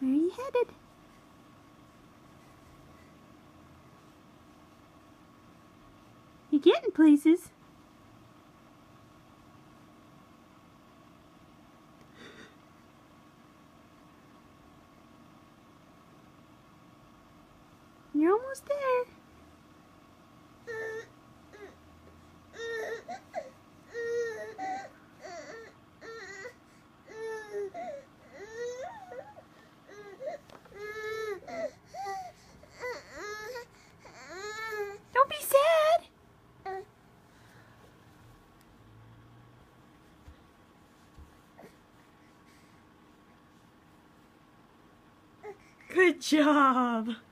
Where are you headed? You're getting places. You're almost there. Good job.